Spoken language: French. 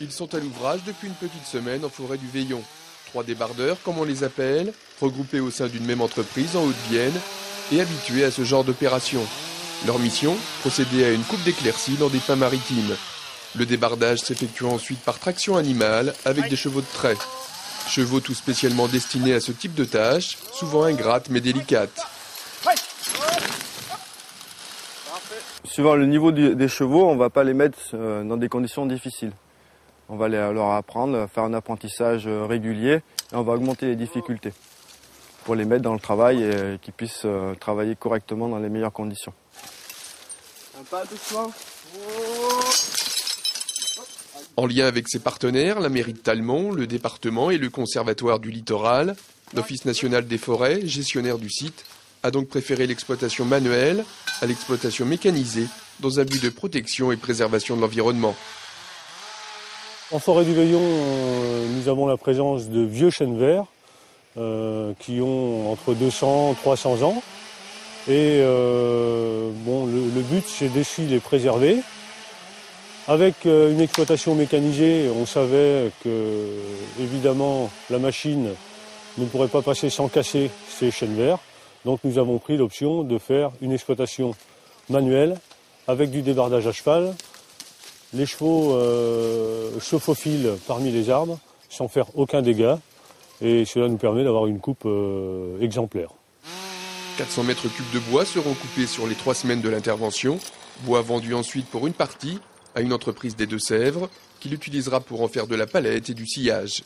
Ils sont à l'ouvrage depuis une petite semaine en forêt du Veillon. Trois débardeurs, comme on les appelle, regroupés au sein d'une même entreprise en Haute-Vienne et habitués à ce genre d'opération. Leur mission Procéder à une coupe d'éclaircie dans des pins maritimes. Le débardage s'effectue ensuite par traction animale avec des chevaux de trait. Chevaux tout spécialement destinés à ce type de tâche, souvent ingrates mais délicates. Suivant le niveau des chevaux, on ne va pas les mettre euh, dans des conditions difficiles. On va leur apprendre, faire un apprentissage euh, régulier et on va augmenter les difficultés pour les mettre dans le travail et qu'ils puissent euh, travailler correctement dans les meilleures conditions. Un pas de en lien avec ses partenaires, la mairie de Talmont, le département et le conservatoire du littoral, l'Office national des forêts, gestionnaire du site, a donc préféré l'exploitation manuelle à l'exploitation mécanisée dans un but de protection et préservation de l'environnement. En forêt du Veillon, euh, nous avons la présence de vieux chênes verts euh, qui ont entre 200 et 300 ans. Et euh, bon, le, but, c'est d'essayer de les préserver. Avec une exploitation mécanisée, on savait que, évidemment, la machine ne pourrait pas passer sans casser ces chênes verts. Donc nous avons pris l'option de faire une exploitation manuelle avec du débardage à cheval. Les chevaux euh, au fil parmi les arbres sans faire aucun dégât et cela nous permet d'avoir une coupe euh, exemplaire. 400 mètres cubes de bois seront coupés sur les trois semaines de l'intervention, bois vendu ensuite pour une partie à une entreprise des Deux-Sèvres qui l'utilisera pour en faire de la palette et du sillage.